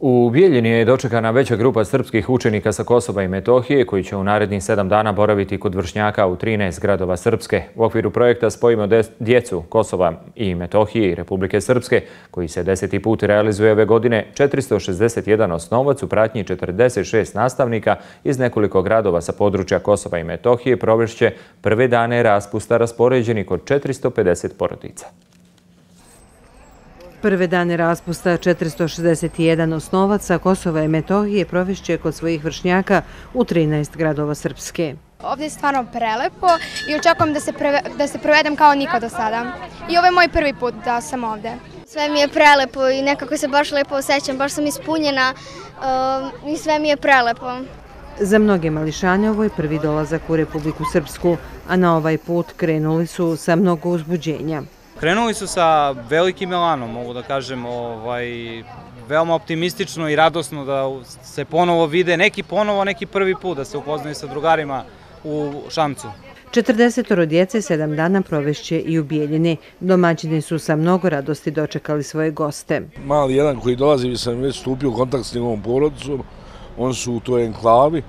U Bijeljini je dočekana veća grupa srpskih učenika sa Kosova i Metohije koji će u narednih sedam dana boraviti kod vršnjaka u 13 gradova Srpske. U okviru projekta Spojimo djecu Kosova i Metohije i Republike Srpske, koji se deseti put realizuje ove godine, 461 osnovac u pratnji 46 nastavnika iz nekoliko gradova sa područja Kosova i Metohije provešće prve dane raspusta raspoređeni kod 450 porodica. Prve dane raspusta 461 osnovaca Kosova i Metohije provišće kod svojih vršnjaka u 13 gradova Srpske. Ovdje je stvarno prelepo i očekujem da se provedem kao nikad do sada. I ovo je moj prvi put da sam ovdje. Sve mi je prelepo i nekako se baš lepo osjećam, baš sam ispunjena um, i sve mi je prelepo. Za mnoge mališanje ovo je prvi dolazak u Republiku Srpsku, a na ovaj put krenuli su sa mnogo uzbuđenja. Krenuli su sa velikim elanom, mogu da kažem, ovaj, veoma optimistično i radosno da se ponovo vide, neki ponovo, neki prvi put, da se upoznaju sa drugarima u Šamcu. 40 djece sedam dana provešće i u Bijeljini. Domaćini su sa mnogo radosti dočekali svoje goste. Mali jedan koji dolazi, sam već stupio u kontakt s njegovom porodicom. Oni su u toj enklavi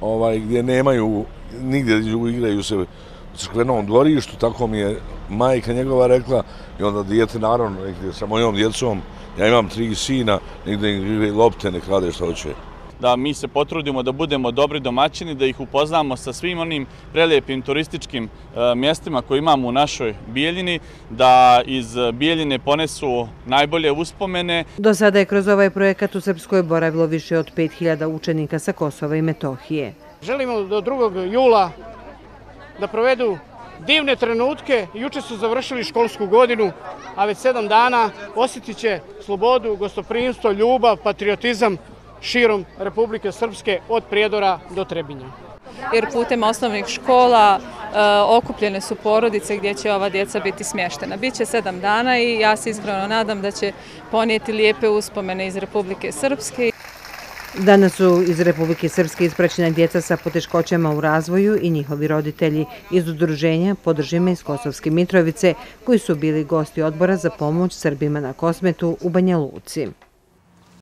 ovaj, gdje nemaju, nigdje igraju se u crkvenom dvorištu, tako mi je majka njegova rekla i onda dijete naravno sa mojom djecom, ja imam tri sina, negdje igre lopte, nek rade što hoće. Da mi se potrudimo da budemo dobri domaćini, da ih upoznamo sa svim onim prelijepim turističkim e, mjestima koje imamo u našoj Bijeljini, da iz Bijeljine ponesu najbolje uspomene. Do sada je kroz ovaj projekat u Srpskoj boravilo više od 5000 učenika sa Kosova i Metohije. Želimo do 2. jula da provedu divne trenutke. Juče su završili školsku godinu, a već sedam dana osjetit će slobodu, gostoprinstvo, ljubav, patriotizam širom Republike Srpske od Prijedora do Trebinja. Jer putem osnovnih škola e, okupljene su porodice gdje će ova djeca biti smještena. Biće sedam dana i ja se iskreno nadam da će ponijeti lijepe uspomene iz Republike Srpske. Danas su iz Republike Srpske ispraćena djeca sa poteškoćama u razvoju i njihovi roditelji iz udruženja Podržime iz Kosovske Mitrovice koji su bili gosti odbora za pomoć Srbima na Kosmetu u Banja Luci.